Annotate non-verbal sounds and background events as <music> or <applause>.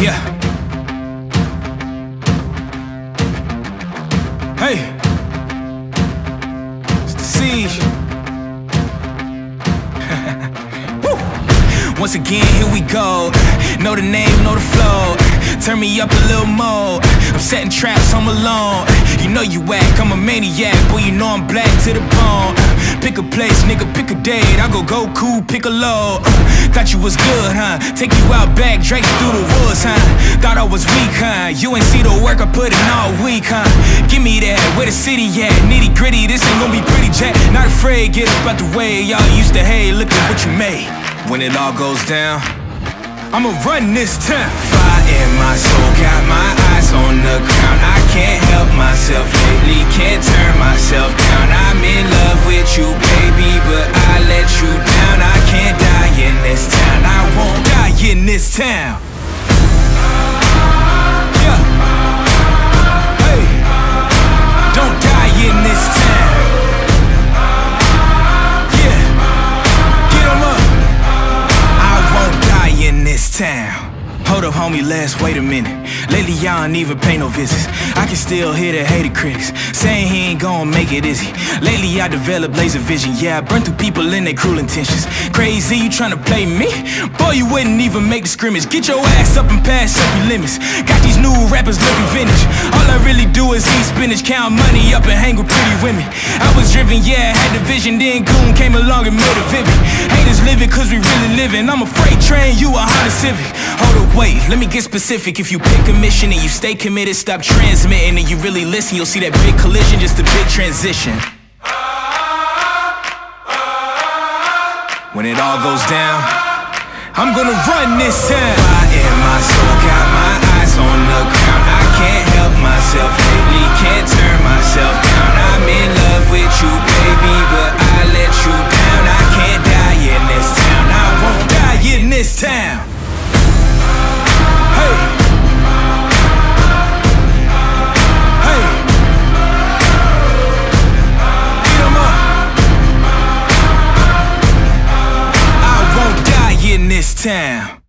Yeah. Hey. It's the siege. <laughs> Once again, here we go. Know the name, know the flow. Turn me up a little more. I'm setting traps, I'm alone. You know you whack, I'm a maniac. Boy, you know I'm black to the bone. Pick a place, nigga, pick a date. I go Goku, pick a low. Thought you was good, huh? Take you out back, Drake through the woods, huh? Thought I was weak, huh? You ain't see the work I put in all week, huh? Give me that, where the city at? Nitty gritty, this ain't gonna be pretty, Jack. Not afraid, get up out the way. Y'all used to hate, look at what you made. When it all goes down. I'ma run this town. Fire in my soul, got my eyes on the ground. I can't help myself lately, can't this town. Yeah. Hey. Don't die in this town. Yeah. Get up. I won't die in this town. Hold up, homie, let's wait a minute. Lately, y'all don't even pay no visits. I can still hear the hated critics saying he ain't gonna make it, is he? Lately, I developed laser vision. Yeah, I burn through people in their cruel intentions. Crazy, you tryna play me? Boy, you wouldn't even make the scrimmage. Get your ass up and pass up your limits. Got these new rappers looking vintage. All I really do is eat spinach, count money up, and hang with pretty women. I was driven, yeah, I had the vision. Then Goon came along and made it vivid. Haters living cause we really living. I'm a freight train, you a Honda Civic. Hold up, wait, let me get specific. If you pick a mission and you stay committed, stop transmitting, and you really listen, you'll see that big collision, just a big transition. When it all goes down, I'm gonna run this town. Soul, town.